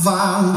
vão